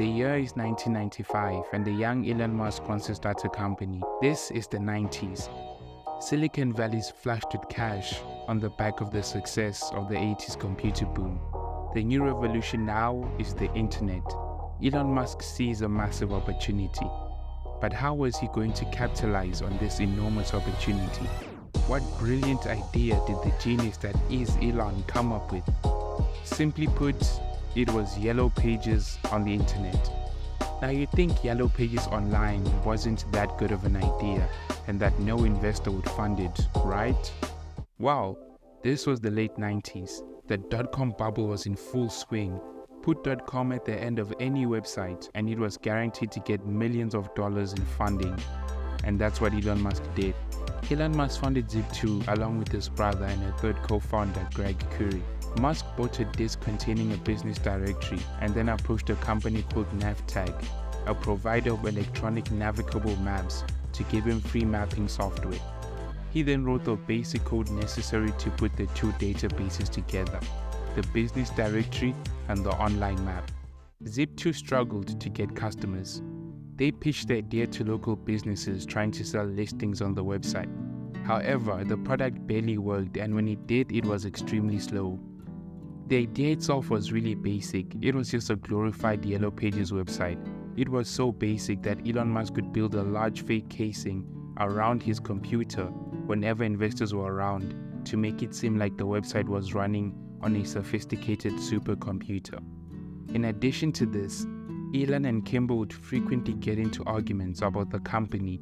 The year is 1995 and the young Elon Musk wants to start a company. This is the 90s. Silicon Valley is flushed with cash on the back of the success of the 80s computer boom. The new revolution now is the internet. Elon Musk sees a massive opportunity. But how was he going to capitalize on this enormous opportunity? What brilliant idea did the genius that is Elon come up with? Simply put, it was Yellow Pages on the internet. Now you'd think Yellow Pages online wasn't that good of an idea and that no investor would fund it, right? Wow, this was the late 90s. The dot-com bubble was in full swing. Put dot .com at the end of any website and it was guaranteed to get millions of dollars in funding. And that's what Elon Musk did. Elon Musk founded Zip2 along with his brother and a third co-founder, Greg Khouri. Musk bought a disk containing a business directory and then approached a company called Navteq, a provider of electronic navigable maps, to give him free mapping software. He then wrote the basic code necessary to put the two databases together, the business directory and the online map. Zip2 struggled to get customers. They pitched the idea to local businesses trying to sell listings on the website. However, the product barely worked and when it did, it was extremely slow. The idea itself was really basic. It was just a glorified Yellow Pages website. It was so basic that Elon Musk could build a large fake casing around his computer whenever investors were around to make it seem like the website was running on a sophisticated supercomputer. In addition to this, Elon and Kimbal would frequently get into arguments about the company.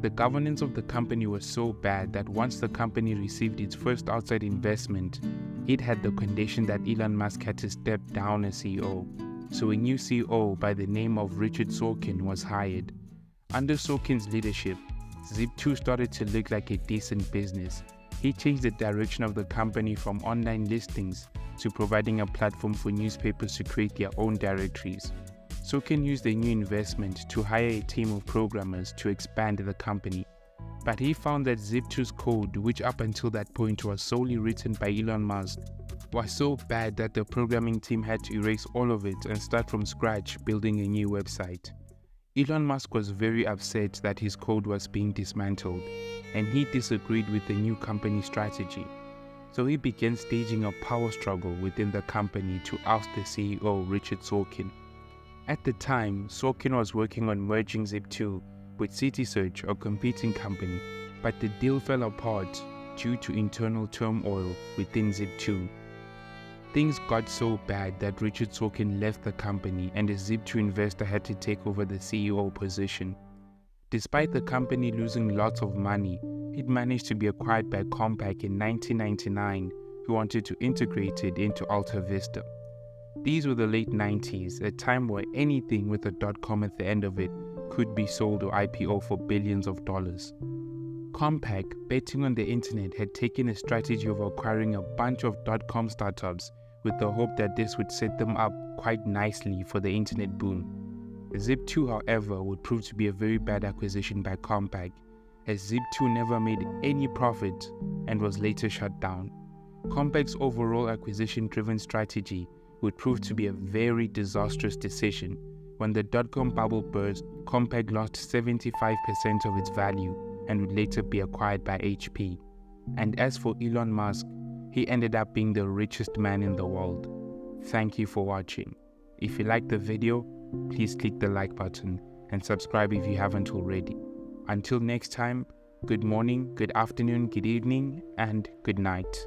The governance of the company was so bad that once the company received its first outside investment, it had the condition that Elon Musk had to step down as CEO. So a new CEO by the name of Richard Sorkin was hired. Under Sorkin's leadership, Zip2 started to look like a decent business. He changed the direction of the company from online listings to providing a platform for newspapers to create their own directories. Sorkin used the new investment to hire a team of programmers to expand the company. But he found that Zip2's code, which up until that point was solely written by Elon Musk, was so bad that the programming team had to erase all of it and start from scratch building a new website. Elon Musk was very upset that his code was being dismantled, and he disagreed with the new company strategy. So he began staging a power struggle within the company to oust the CEO, Richard Sorkin. At the time, Sorkin was working on merging Zip2 with CitySearch, a competing company, but the deal fell apart due to internal turmoil within Zip2. Things got so bad that Richard Sorkin left the company and a Zip2 investor had to take over the CEO position. Despite the company losing lots of money, it managed to be acquired by Compaq in 1999, who wanted to integrate it into AltaVista. These were the late 90s, a time where anything with a dot .com at the end of it could be sold or IPO for billions of dollars. Compaq, betting on the internet, had taken a strategy of acquiring a bunch of dot .com startups with the hope that this would set them up quite nicely for the internet boom. Zip2, however, would prove to be a very bad acquisition by Compaq, as Zip2 never made any profit and was later shut down. Compaq's overall acquisition driven strategy would prove to be a very disastrous decision. When the dot-com bubble burst, Compaq lost 75% of its value and would later be acquired by HP. And as for Elon Musk, he ended up being the richest man in the world. Thank you for watching. If you liked the video, please click the like button and subscribe if you haven't already. Until next time, good morning, good afternoon, good evening, and good night.